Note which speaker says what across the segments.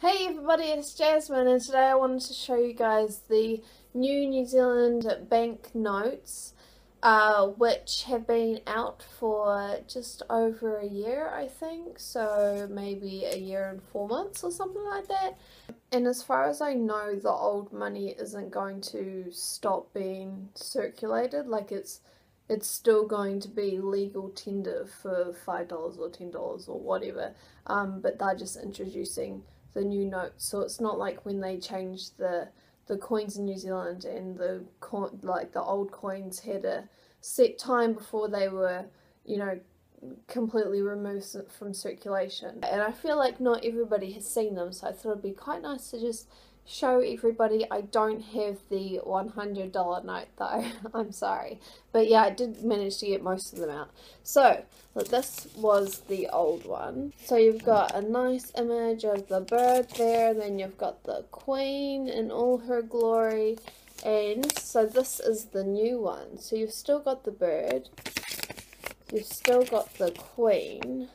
Speaker 1: Hey everybody, it's Jasmine and today I wanted to show you guys the new New Zealand bank notes uh, which have been out for just over a year I think, so maybe a year and four months or something like that. And as far as I know the old money isn't going to stop being circulated, like it's it's still going to be legal tender for $5 or $10 or whatever, um, but they're just introducing the new notes. So it's not like when they changed the the coins in New Zealand and the coin, like the old coins had a set time before they were, you know, completely removed from circulation. And I feel like not everybody has seen them, so I thought it'd be quite nice to just show everybody I don't have the $100 note though, I'm sorry. But yeah, I did manage to get most of them out. So, this was the old one. So you've got a nice image of the bird there, then you've got the queen in all her glory, and so this is the new one. So you've still got the bird, you've still got the queen,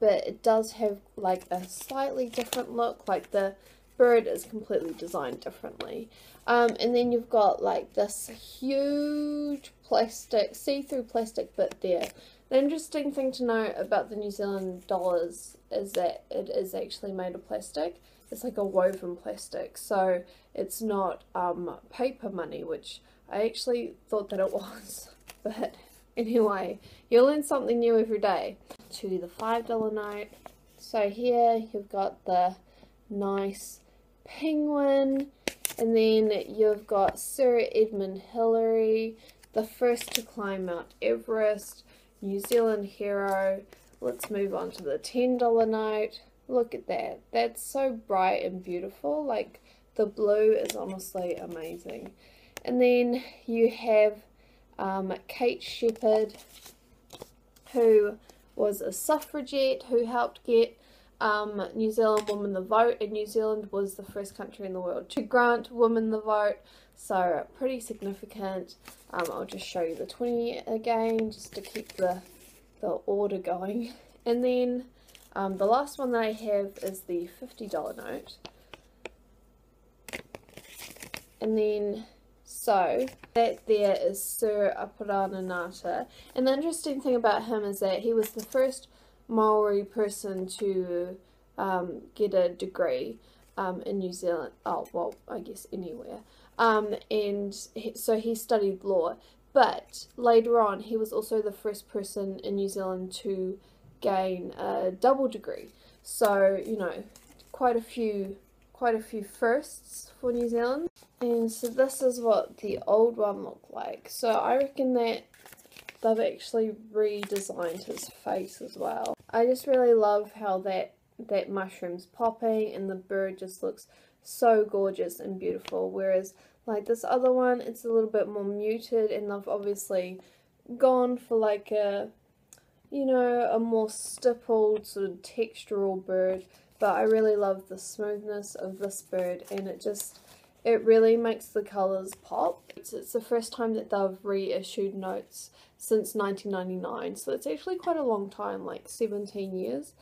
Speaker 1: but it does have like a slightly different look, like the bird is completely designed differently. Um, and then you've got like this huge plastic, see-through plastic bit there. The interesting thing to know about the New Zealand dollars is that it is actually made of plastic. It's like a woven plastic, so it's not um, paper money, which I actually thought that it was. But anyway, you learn something new every day. To the $5 note. So here you've got the nice penguin, and then you've got Sir Edmund Hillary, the first to climb Mount Everest, New Zealand hero. Let's move on to the $10 note. Look at that. That's so bright and beautiful. Like, the blue is honestly amazing. And then you have um, Kate Sheppard, who was a suffragette who helped get um, New Zealand women the vote, and New Zealand was the first country in the world to grant women the vote, so pretty significant. Um, I'll just show you the 20 again, just to keep the, the order going. And then um, the last one that I have is the $50 note. And then, so, that there is Sir Apirana Ngata. And the interesting thing about him is that he was the first Maori person to um, get a degree um, in New Zealand. Oh, well, I guess anywhere. Um, and he, so he studied law. But later on, he was also the first person in New Zealand to gain a double degree. So, you know, quite a few quite a few firsts for New Zealand. And so this is what the old one looked like. So I reckon that they've actually redesigned his face as well. I just really love how that that mushroom's popping and the bird just looks so gorgeous and beautiful whereas like this other one it's a little bit more muted and they've obviously gone for like a you know a more stippled sort of textural bird but I really love the smoothness of this bird and it just it really makes the colours pop. It's, it's the first time that they've reissued notes since 1999 so it's actually quite a long time like 17 years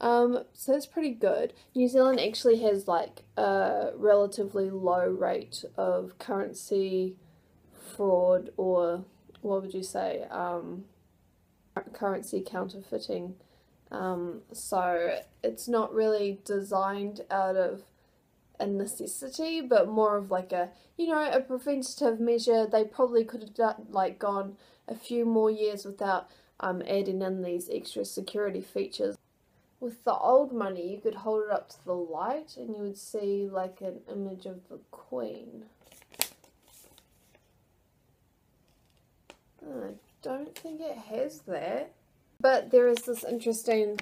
Speaker 1: um, so it's pretty good. New Zealand actually has like a relatively low rate of currency fraud or what would you say um, currency counterfeiting um, so it's not really designed out of a necessity, but more of like a, you know, a preventative measure. They probably could have done, like gone a few more years without um, adding in these extra security features. With the old money, you could hold it up to the light and you would see like an image of the queen. I don't think it has that. But there is this interesting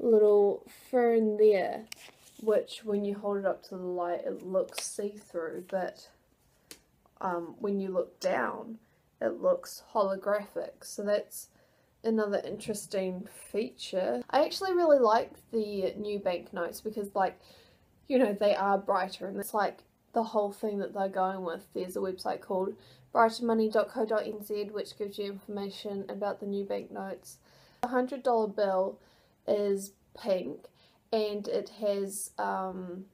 Speaker 1: little fern there, which when you hold it up to the light, it looks see-through, but um, when you look down, it looks holographic. So that's another interesting feature. I actually really like the new banknotes because like, you know, they are brighter and it's like the whole thing that they're going with. There's a website called brightermoney.co.nz which gives you information about the new banknotes. The $100 bill is pink and it has um,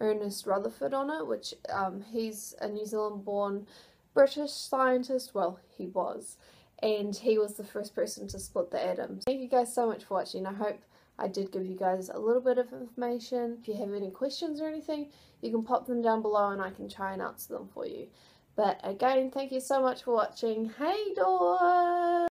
Speaker 1: Ernest Rutherford on it, which um, he's a New Zealand born British scientist. Well, he was. And he was the first person to split the atoms. Thank you guys so much for watching. I hope I did give you guys a little bit of information. If you have any questions or anything, you can pop them down below and I can try and answer them for you. But again, thank you so much for watching. Hey, Dawn!